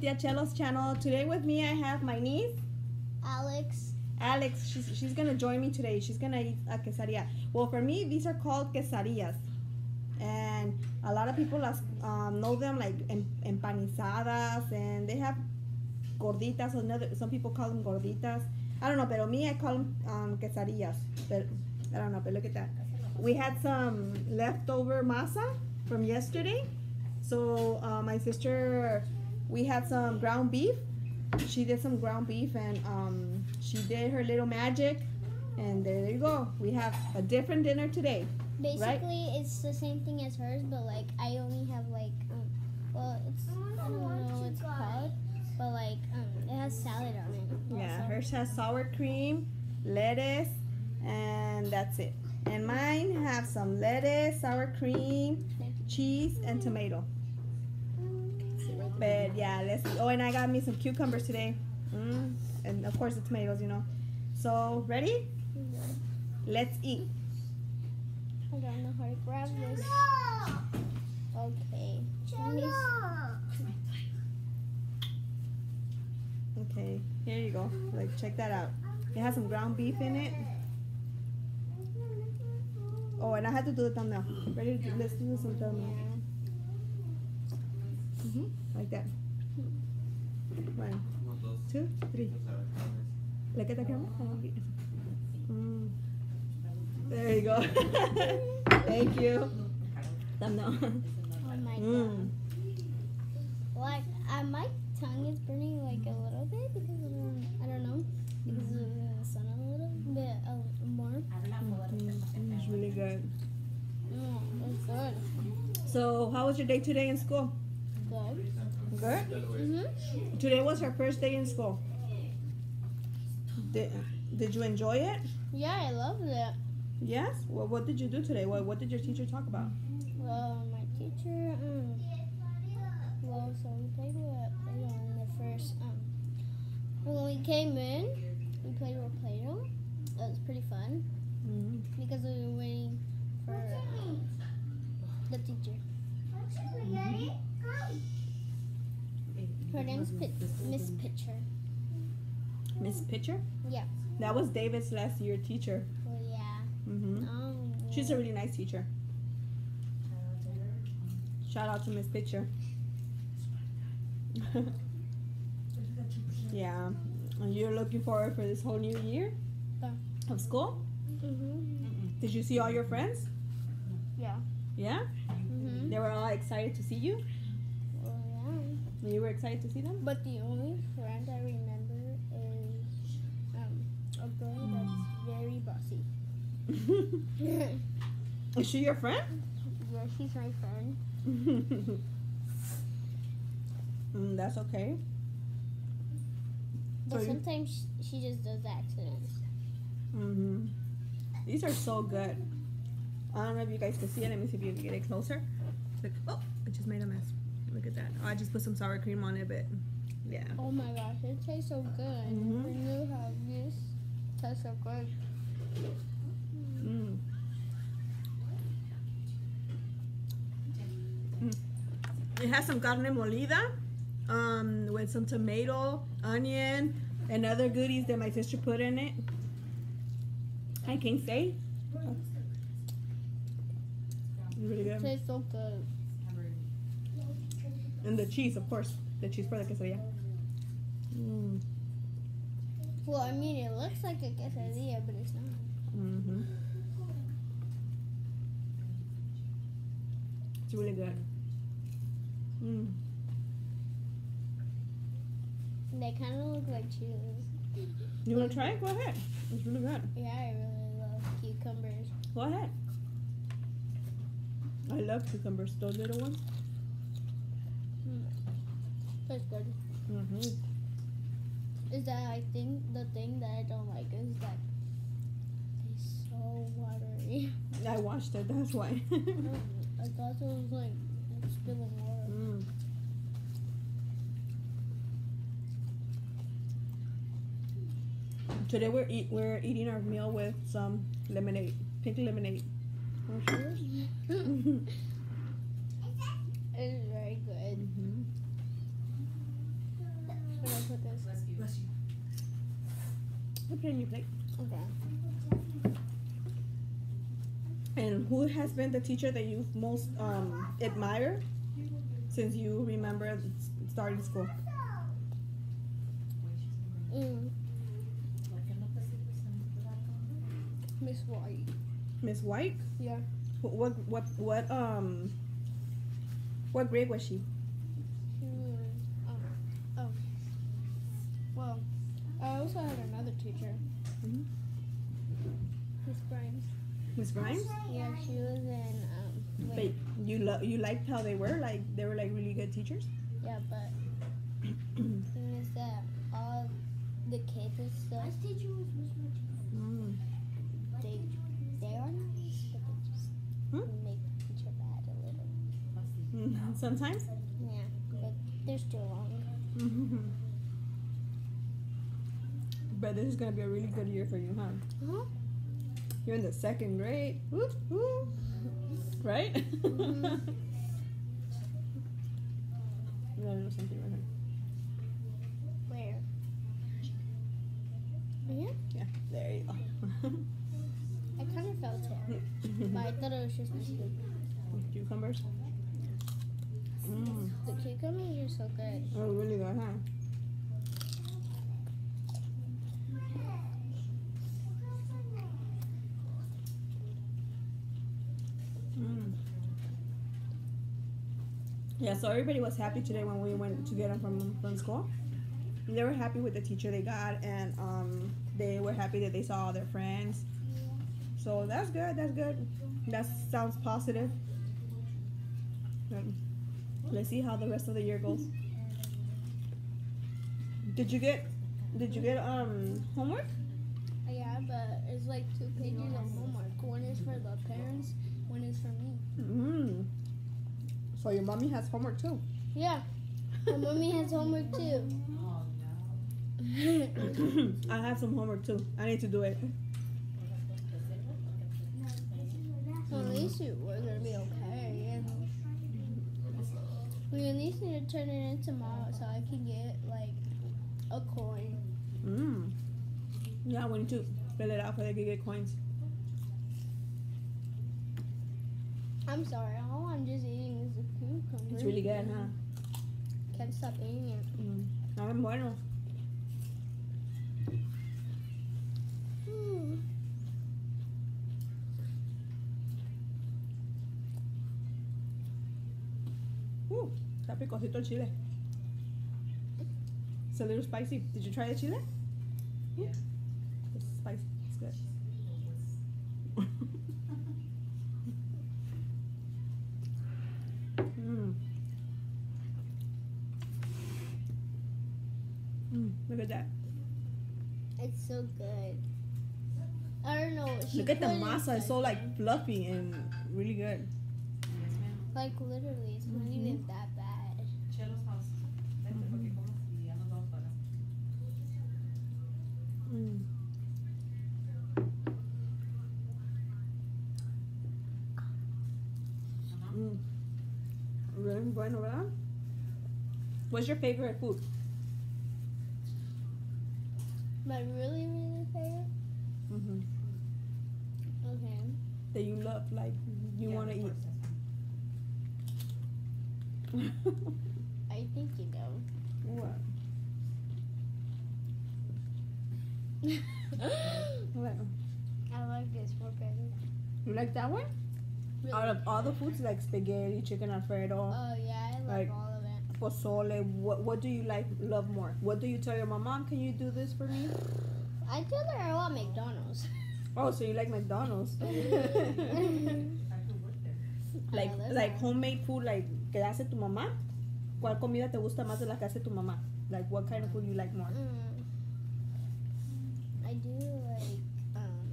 to Tia Chelo's channel. Today with me I have my niece, Alex. Alex. She's, she's gonna join me today. She's gonna eat a quesadilla. Well, for me, these are called quesadillas. And a lot of people las, um, know them like empanizadas and they have gorditas. Another, some people call them gorditas. I don't know, but me, I call them um, quesadillas. But I don't know, but look at that. We had some leftover masa from yesterday. So uh, my sister, we had some ground beef. She did some ground beef and um, she did her little magic. And there you go. We have a different dinner today. Basically, it's the same thing as hers, but like I only have like um, well, it's I don't know what it's called, but like um, it has salad on it. Yeah, hers has sour cream, lettuce, and that's it. And mine have some lettuce, sour cream, cheese, and tomato. But yeah, let's see. Oh, and I got me some cucumbers today. Mm, and of course the tomatoes, you know. So, ready? Let's eat. I don't know how to grab this. Okay. Let Okay, here you go. Like, check that out. It has some ground beef in it. Oh, and I had to do the thumbnail. Ready? To, let's do some thumbnail. hmm Like that. One, two, three. Look at the camera. Mm. There you go. Thank you. Thumbnail. Oh my god. Mm. Like uh, my tongue is burning like a little bit because of, um, I don't know because of the sun a little bit uh, more. Mm, It's really good. Mm, it's good. So, how was your day today in school? Good. Good. Mhm. Today was her first day in school. Did, did you enjoy it? Yeah, I loved it. Yes. Well, what did you do today? What What did your teacher talk about? Well, my teacher, um, well, so we played with Play-Doh in the first, um, when we came in, we played with Play-Doh. It was pretty fun Mm-hmm. because we were waiting for um, the teacher. Her name's Pit- Miss Pitcher. Miss Pitcher. Yeah. That was David's last year teacher. Well, yeah. hmm Um, She's a really nice teacher. Shout out to Miss Pitcher. yeah. You're looking forward for this whole new year Yeah. of school? Mhm. Did you see all your friends? Yeah. Yeah? Mhm. They were all excited to see you? You were excited to see them? But the only friend I remember is um, a girl that's very bossy. Is she your friend? Yeah, she's my friend. mm, that's okay. But So sometimes sh- she just does accidents. hmm These are so good. I don't know if you guys can see it. Let me see if you can get it closer. Look, oh, I just made a mess. Look at that. Oh, I just put some sour cream on it, but yeah. Oh my gosh, it tastes so good. I Mhm. never knew how this tastes so good. Mm. Mm. It has some carne molida um, with some tomato, onion, and other goodies that my sister put in it. I can't say. It's really It good. tastes so good. And the cheese, of course. The cheese for the quesadilla. Mm. Well, I mean, it looks like a quesadilla, but it's not. hmm It's really good. Mm. They kind of look like cheese. You want to try it? Go ahead. It's really good. Yeah, I really love cucumbers. Go ahead. I love cucumbers, those little ones. Tastes good. hmm Is that I think the thing that I don't like is that it's so watery. I watched it, that's why. I thought it was like spilling water. mm. Today we're eat we're eating our meal with some lemonade, pink lemonade. To? It's very good. Mhm. Where do I put this? Put it in your plate. Okay. And who has been the teacher that you've most um, admired since you remember starting school? Mm. Miss White. Miss White? Yeah. What what what um what grade was she? She was, um, oh. Well, I also had another teacher. Mhm. Miss Grimes. Miss Grimes? Yeah, she was in, um, But wait. you lo- you liked how they were like they were like really good teachers. Yeah, but the thing is that all the kids and stuff, Mm. they, they are nice, but they just Hmm? make the teacher bad a little. Mm, Sometimes. Yeah, but they're still wrong. But this is gonna be a really good year for you, huh? Huh? You're in the second grade. Woo, woo. Right? Mhm. You gotta do something with her. Where? Yeah, Yeah, there you go. I kind of felt it, but I thought it was just scoop. Cucumbers. Mm. The cucumbers are so good. Oh, really good, huh? Mm. Yeah, so everybody was happy today when we went to get them from from school. They were happy with the teacher they got, and um, they were happy that they saw all their friends. So that's good. That's good. That sounds positive. Um, let's see how the rest of the year goes. Did you get Did you get um homework? Yeah, but it's like two pages of homework. One is for the parents, one is for me. Mm. So your mommy has homework too. Yeah, my mommy has homework too. I have some homework too. I need to do it. Well, at least you, we're gonna be okay. And we at least need to turn it in tomorrow so I can get like a coin. Mm. Yeah, we need to fill it out so they can get coins. I'm sorry, all I'm just eating is a cucumber. It's really good, huh? Can't stop eating it. Mm. No, es bueno. Hmm. Uh, está picosito el chile. It's a little spicy. Did you try the chile? Yeah. It's spicy. It's good. mm. Mm, look at that. It's so good. I don't know. she Look at the masa. It's so like fluffy and really good. Like literally, it's not even that bad. Chelos house. Vente porque comas y ya nos vamos para. Mm. Mm. Really bueno, ¿verdad? What's your favorite food? My really, really favorite. Mm-hmm. Okay. That you love, like you Yeah, want to of eat. course, I think you know. what? What? I like this one better. You like that one? Really? Out of all the foods, like spaghetti, chicken alfredo, Oh yeah, I love Like- all of it. pozole. What What do you like? Love more? What do you tell your mom? Mom, can you do this for me? I tell her I want McDonald's. Oh, so you like McDonald's? I could work there. like like homemade food like que hace tu mamá. ¿Cuál comida te gusta más de la que hace tu mamá? Like what kind of food you like more? Mm. I do like um.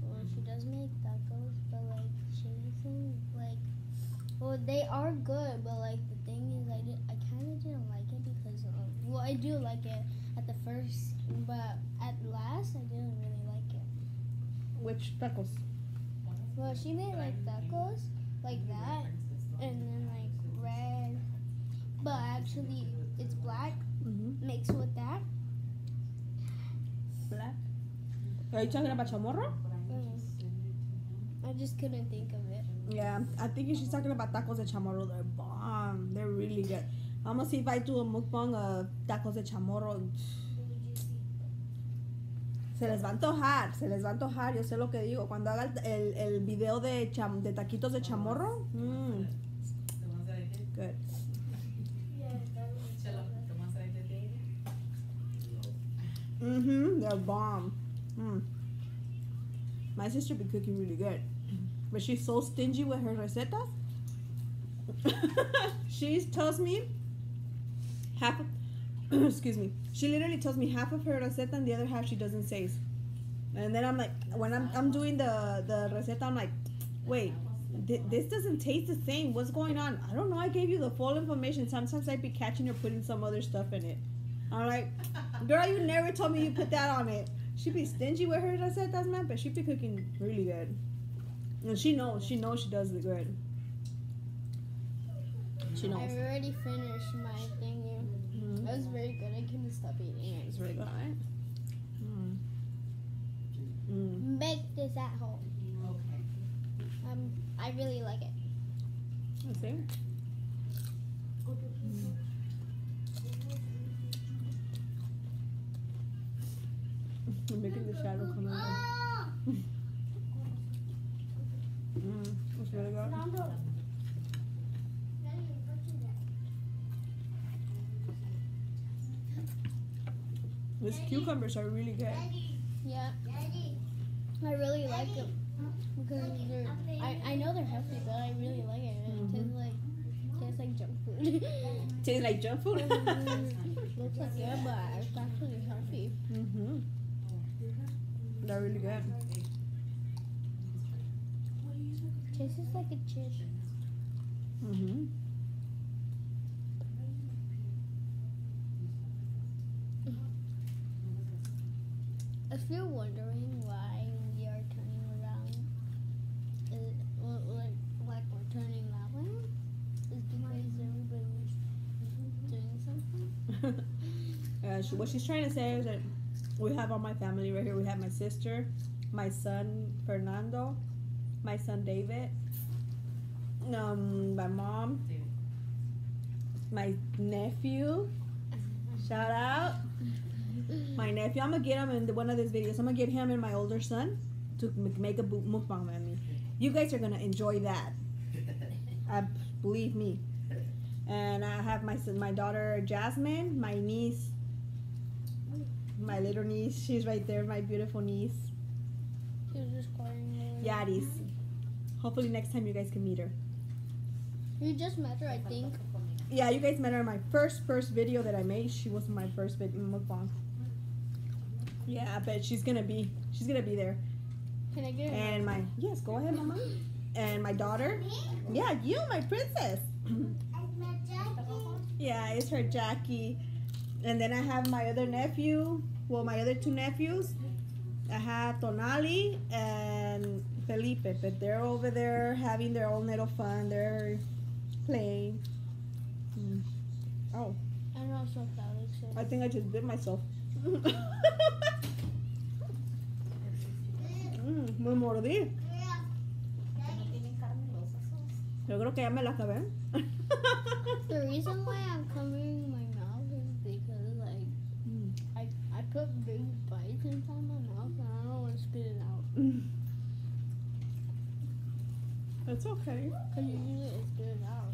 Well, she does make tacos, but like she doesn't like. Well, they are good, but like the thing is, I did I kind of didn't like it because um. Well, I do like it at the first, but at last I didn't really like it. Which tacos? Well, she made like tacos like that, and then like red, but actually it's black Mm-hmm. mixed with that. Black. Are you talking about chamorro? Mm. I just couldn't think of it. Yeah, I think she's talking about tacos de chamorro. They're bomb. They're really good. I'm gonna see if I do a mukbang of tacos de chamorro. Se les va a antojar, se les va a antojar, yo sé lo que digo. Cuando haga el, el, video de, cham- de taquitos de chamorro, mmm, good. Mm-hmm, they're bomb. Mm. My sister be cooking really good, but she's so stingy with her recetas. she tells me half. Of, excuse me. She literally tells me half of her receta and the other half she doesn't say. And then I'm like, when I'm I'm doing the the receta, I'm like, wait, th- this doesn't taste the same. What's going on? I don't know. I gave you the full information. Sometimes I'd be catching her putting some other stuff in it. I'm like, girl, you never told me you put that on it. She'd be stingy with her recetas, man, but she'd be cooking really good. And she knows, she knows she does it good. She knows. I already finished my thingy. It was very good. I couldn't stop eating it. It's really good. Mm. Mm. Make this at home. Okay. Um, I really like it. I see. I'm making the shadow come out. Mm, it's really good. These cucumbers are really good. Yeah. I really like them because they're. I, I know they're healthy, but I really like it. And Mhm. It tastes like tastes like junk food. Tastes like junk food. Looks like yeah, but it's actually healthy. mm-hmm. They're really good. Tastes like a chip. Mm-hmm. If you're wondering why we are turning around, is, well, like like we're turning that way, is because everybody's doing something. uh, she, what she's trying to say is that we have all my family right here. We have my sister, my son Fernando, my son David, um, my mom, my nephew. Shout out my mm. nephew. I'm gonna get him in the, one of these videos. I'm gonna get him and my older son to make a mukbang with me. You guys are gonna enjoy that. I uh, believe me. And I have my my daughter Jasmine, my niece, my little niece. She's right there, my beautiful niece, She was just calling me. Yadis. Hopefully next time you guys can meet her. You just met her, I think. Yeah, you guys met her in my first first video that I made. She was my first vid- mukbang. Yeah, I bet she's gonna be she's gonna be there. Can I get her? And my yes, go ahead, mama. And my daughter, yeah, you, my princess. yeah, it's her Jackie. And then I have my other nephew. Well, my other two nephews. I have Tonali and Felipe, but they're over there having their own little fun. They're playing. Mm. Oh, I don't know if Alex. I think I just bit myself. Mm, me mordí. Yo creo que ya me la acabé. The reason why I'm covering my mouth is because like Mm. I I put big bites inside my mouth and I don't want to spit it out. It's okay. Cause usually I spit it out.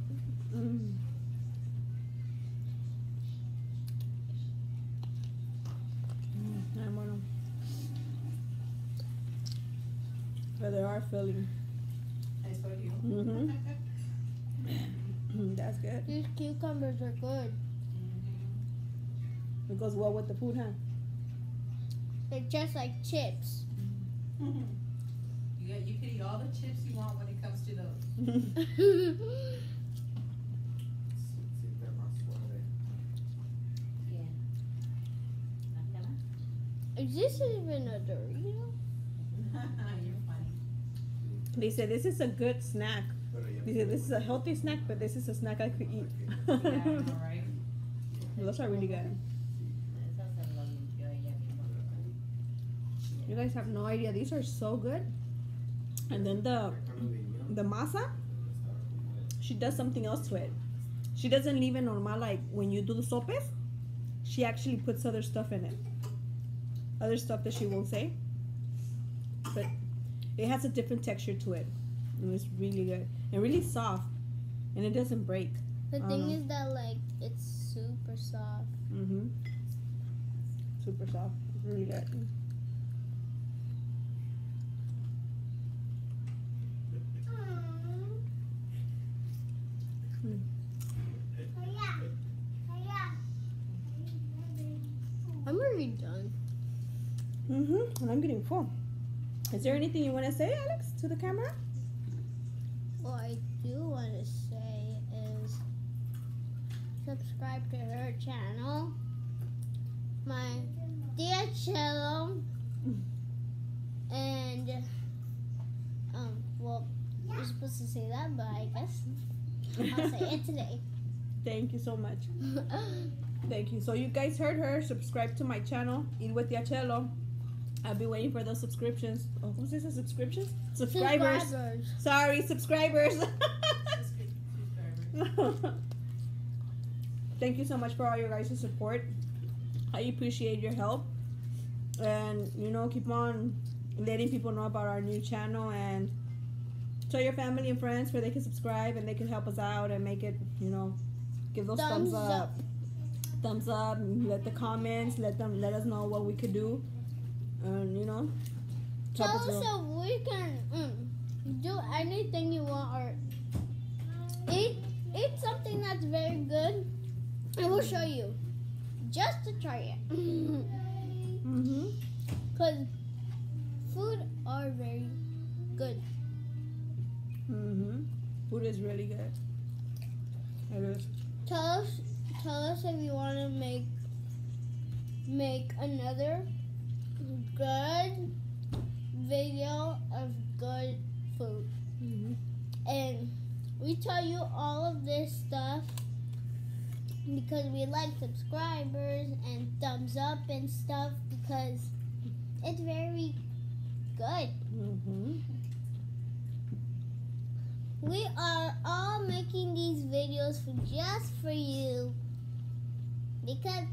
Mm, ay, bueno. But they are filling. I saw you. Mm-hmm. That's good. These cucumbers are good. It goes well with the food, huh? They're just like chips. You got, you can eat all the chips you want when it comes to those. Siempre más suave. Yeah. Not gonna? is this even a Dorito? You're funny. They said this is a good snack. Uh, they said this is a healthy snack, but this is a snack I could eat. Yeah, I know, right? Those are really good. You guys have no idea. These are so good. And then the the masa, she does something else to it. She doesn't leave it normal like when you do the sopes. She actually puts other stuff in it. Other stuff that she won't say. It has a different texture to it. And it's really good. And really soft. And it doesn't break. The I thing is that like it's super soft. Mm-hmm. Super soft. It's really good. I'm already done. Mm-hmm. And I'm getting full. Is there anything you want to say, Alex, to the camera? What I do want to say is subscribe to her channel, my dear channel, and um, well, you're supposed to say that, but I guess I'll say it today. Thank you so much. Thank you. So you guys heard her. Subscribe to my channel, Eat with Tia Chelo. I'll be waiting for those subscriptions. Oh, this? Subscriptions? Subscribers. Subscribers. Sorry, subscribers. Thank you so much for all your guys' support. I appreciate your help. And, you know, keep on letting people know about our new channel and tell your family and friends where they can subscribe and they can help us out and make it, you know, give those thumbs, Thumbs up. up. Thumbs up. Let the comments, let them let us know what we could do. And, you know, Tell us so we can mm, do anything you want or eat eat something that's very good. I will show you just to try it. Mm-hmm. Cause food are very good. Mm-hmm. Food is really good. It is. Tell us tell us if you want to make make another good video of good food. Mm-hmm. And we tell you all of this stuff because we like subscribers and thumbs up and stuff because it's very good. Mm-hmm. We are all making these videos for just for you because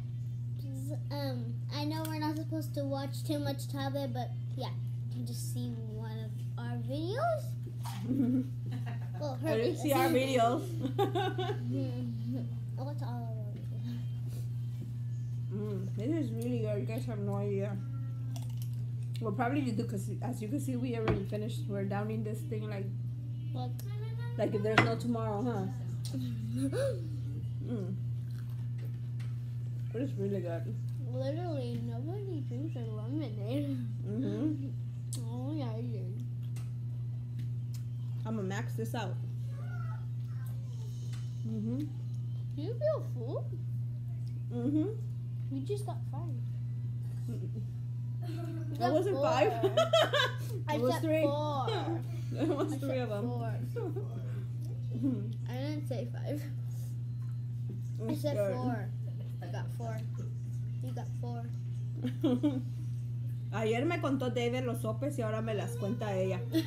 um I know we're not supposed to watch too much tablet, but yeah, you can just see one of our videos. Well, her I didn't see our videos. oh, it's all of our videos. mm, this is really good. You guys have no idea. Well, probably you do, cause as you can see, we already finished. We're downing this thing like, Like, like if there's no tomorrow, huh? Mm. But it's really good. literally nobody drinks their lemonade. Mm-hmm. Oh yeah, yeah. I'm gonna max this out. Mm-hmm. Do you feel full? Mm-hmm. We just got five. We That got wasn't four. five. I it was said three. four. it was I three of them. four. I didn't say five. I said four. Got four. You got four. Ayer me contó David los sopes y ahora me las cuenta ella. I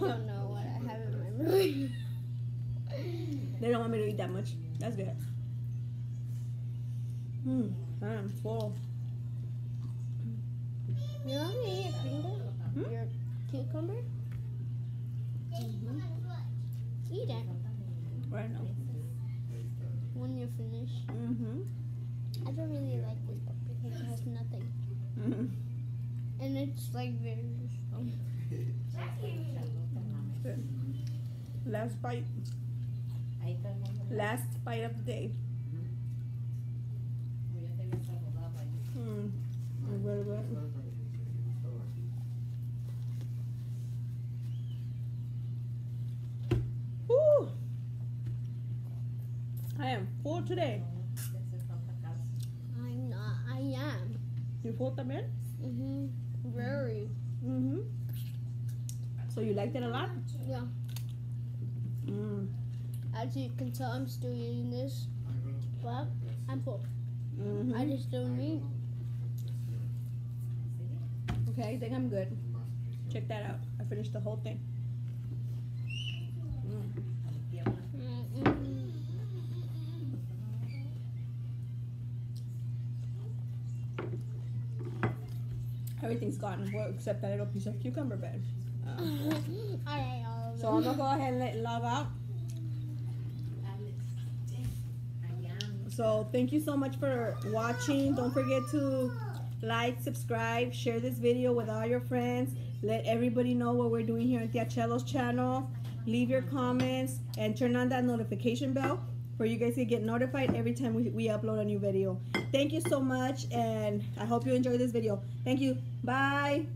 don't know what I have in my. They don't want me to eat that much. That's good. Hmm, I'm full. You want me to eat finger? Hmm? Your cucumber? Mm-hmm. Eat it Right now. When you're finished. Mm-hmm. I don't really like this book because it has nothing. mm-hmm. And it's like very strong. Last bite. Last bite of the day. Hmm. Very good. Woo! I today. I'm not. I am. You full también? Mhm. Very. Mm-hmm. So you liked it a lot? Yeah. Mm. As you can tell, I'm still eating this. but I'm full. Mhm. I just don't eat. Okay, I think I'm good. Check that out. I finished the whole thing. Everything's gone except that little piece of cucumber bed. So I'm gonna go ahead and let log out. So thank you so much for watching. Don't forget to like, subscribe, share this video with all your friends. Let everybody know what we're doing here on Tia Chelo's channel. Leave your comments and turn on that notification bell for you guys to get notified every time we, we upload a new video. Thank you so much and I hope you enjoy this video. Thank you. Bye.